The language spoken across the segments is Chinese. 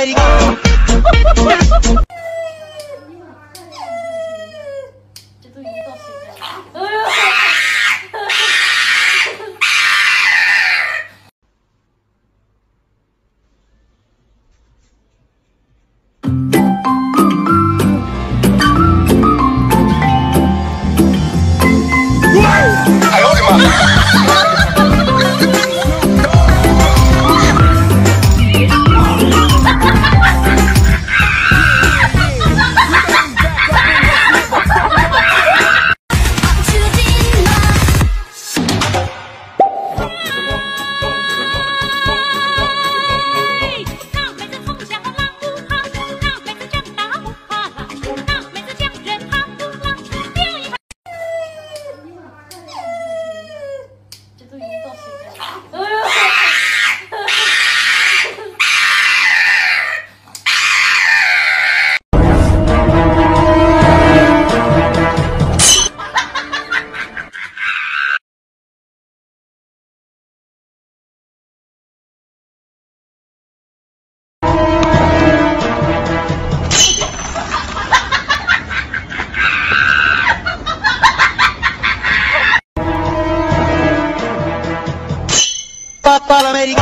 lady go. 啊，巴拉美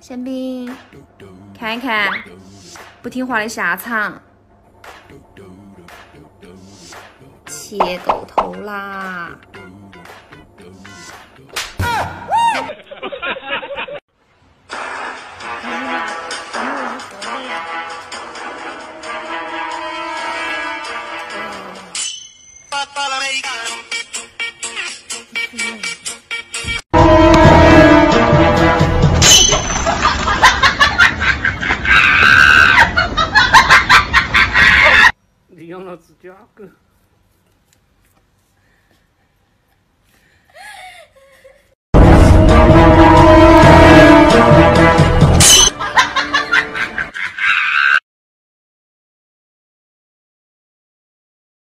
仙冰看一看，不听话的下场。切狗头啦！